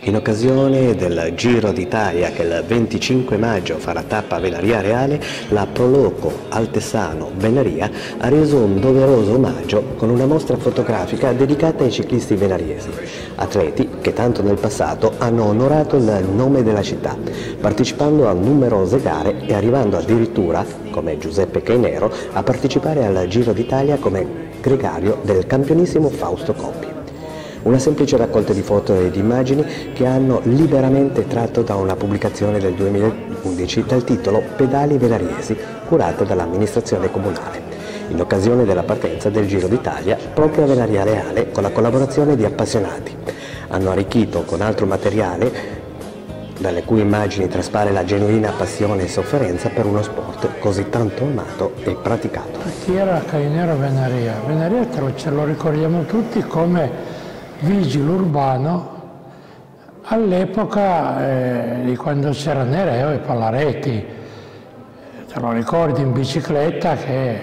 In occasione del Giro d'Italia che il 25 maggio farà tappa a Venaria Reale, la Proloco Altesano Venaria ha reso un doveroso omaggio con una mostra fotografica dedicata ai ciclisti venariesi, atleti che tanto nel passato hanno onorato il nome della città, partecipando a numerose gare e arrivando addirittura, come Giuseppe Cainero, a partecipare al Giro d'Italia come gregario del campionissimo Fausto Coppi. Una semplice raccolta di foto e di immagini che hanno liberamente tratto da una pubblicazione del 2011 dal titolo Pedali Velariesi, curata dall'amministrazione comunale, in occasione della partenza del Giro d'Italia proprio a Venaria Reale con la collaborazione di appassionati. Hanno arricchito con altro materiale dalle cui immagini traspare la genuina passione e sofferenza per uno sport così tanto amato e praticato. Chi era Cainero Venaria? Venaria ce lo ricordiamo tutti come vigile urbano all'epoca eh, di quando c'era Nereo e Pallareti. Te lo ricordi in bicicletta che eh,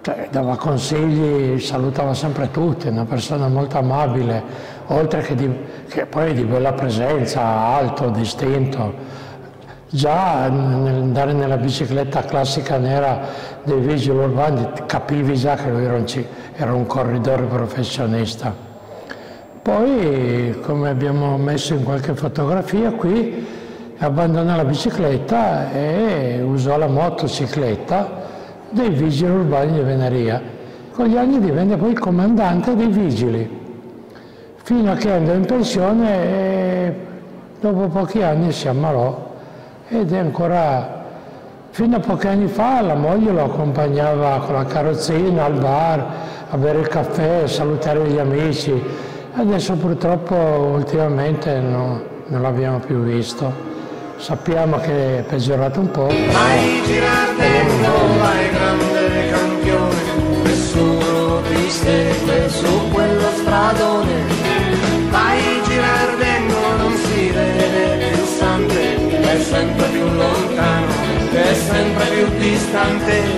cioè, dava consigli, salutava sempre tutti, una persona molto amabile, oltre che, di, che poi di bella presenza, alto, distinto. Già andare nella bicicletta classica nera dei vigili urbani capivi già che lui era un, era un corridore professionista. Poi, come abbiamo messo in qualche fotografia qui, abbandonò la bicicletta e usò la motocicletta dei vigili urbani di Veneria. Con gli anni divenne poi comandante dei vigili, fino a che andò in pensione e dopo pochi anni si ammalò ed è ancora, fino a pochi anni fa la moglie lo accompagnava con la carrozzina al bar a bere il caffè, a salutare gli amici. Adesso purtroppo ultimamente no, non l'abbiamo più visto. Sappiamo che è peggiorato un po'. Vai girardendo, vai grande campione, nessuno ti segue su sempre